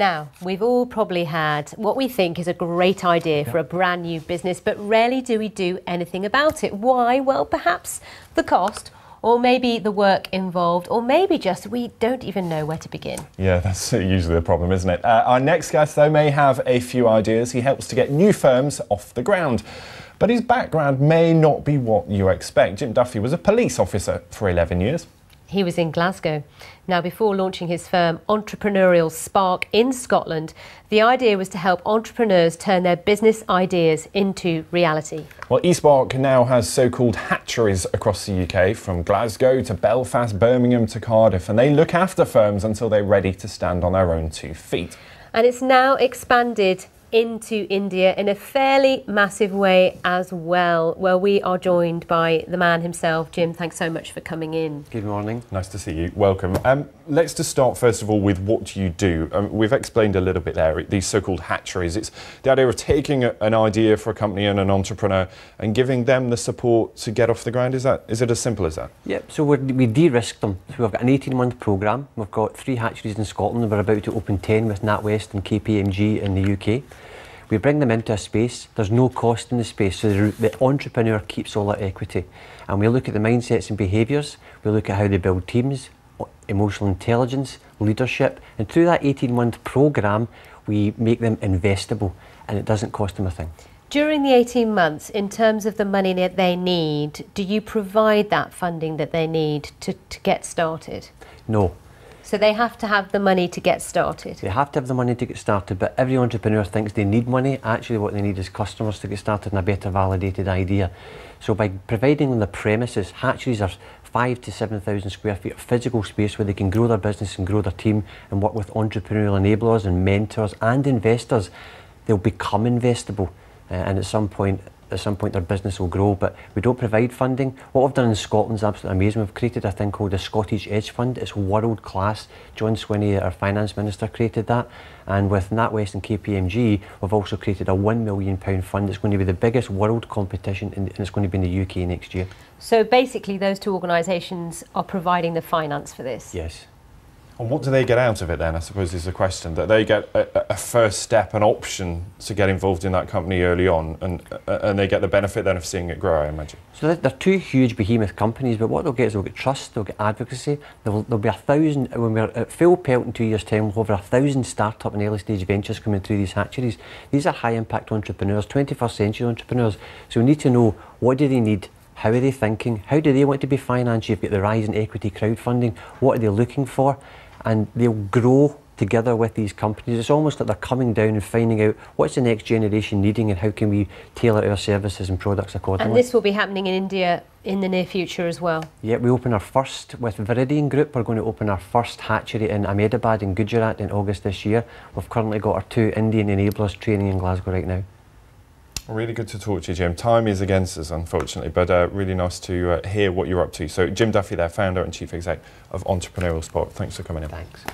Now, we've all probably had what we think is a great idea for a brand new business, but rarely do we do anything about it. Why? Well, perhaps the cost or maybe the work involved, or maybe just we don't even know where to begin. Yeah, that's usually the problem, isn't it? Uh, our next guest, though, may have a few ideas. He helps to get new firms off the ground. But his background may not be what you expect. Jim Duffy was a police officer for 11 years. He was in Glasgow. Now, before launching his firm, Entrepreneurial Spark, in Scotland, the idea was to help entrepreneurs turn their business ideas into reality. Well, eSpark now has so called hatcheries across the UK, from Glasgow to Belfast, Birmingham to Cardiff, and they look after firms until they're ready to stand on their own two feet. And it's now expanded into India in a fairly massive way as well, where we are joined by the man himself. Jim, thanks so much for coming in. Good morning. Nice to see you. Welcome. Um, let's just start first of all with what you do. Um, we've explained a little bit there, these so-called hatcheries. It's the idea of taking a, an idea for a company and an entrepreneur and giving them the support to get off the ground. Is that is it as simple as that? Yep. So we de-risk them. So we've got an 18-month programme. We've got three hatcheries in Scotland. We're about to open 10 with NatWest and KPMG in the UK. We bring them into a space, there's no cost in the space, so the, the entrepreneur keeps all that equity. And we look at the mindsets and behaviours, we look at how they build teams, emotional intelligence, leadership, and through that 18 month programme, we make them investable and it doesn't cost them a thing. During the 18 months, in terms of the money that they need, do you provide that funding that they need to, to get started? No. So they have to have the money to get started. They have to have the money to get started, but every entrepreneur thinks they need money. Actually, what they need is customers to get started and a better validated idea. So by providing them the premises, hatcheries are five to 7,000 square feet of physical space where they can grow their business and grow their team and work with entrepreneurial enablers and mentors and investors. They'll become investable. Uh, and at some point, at some point their business will grow, but we don't provide funding. What we've done in Scotland is absolutely amazing. We've created a thing called the Scottish Edge Fund. It's world class. John Swinney, our finance minister, created that. And with NatWest and KPMG, we've also created a £1 million fund. It's going to be the biggest world competition and it's going to be in the UK next year. So basically, those two organisations are providing the finance for this? Yes. And what do they get out of it then, I suppose is the question. That they get a, a, first step, an option to get involved in that company early on, and, uh, and they get the benefit then of seeing it grow, I imagine. So they're two huge behemoth companies, but what they'll get is they'll get trust, they'll get advocacy, there'll, there'll be a thousand, when we're at full pelt in two years' time, we'll have over a thousand start-up and early-stage ventures coming through these hatcheries. These are high-impact entrepreneurs, 21st century entrepreneurs, so we need to know what do they need, how are they thinking? How do they want to be financed? You've got the rise in equity crowdfunding. What are they looking for? And they'll grow together with these companies. It's almost like they're coming down and finding out what's the next generation needing and how can we tailor our services and products accordingly. And this will be happening in India in the near future as well? Yeah, we open our first, with Viridian Group, we're going to open our first hatchery in Ahmedabad in Gujarat in August this year. We've currently got our two Indian enablers training in Glasgow right now. Really good to talk to you, Jim. Time is against us, unfortunately, but uh, really nice to uh, hear what you're up to. So, Jim Duffy, there, founder and chief exec of Entrepreneurial Spark. Thanks for coming in. Thanks.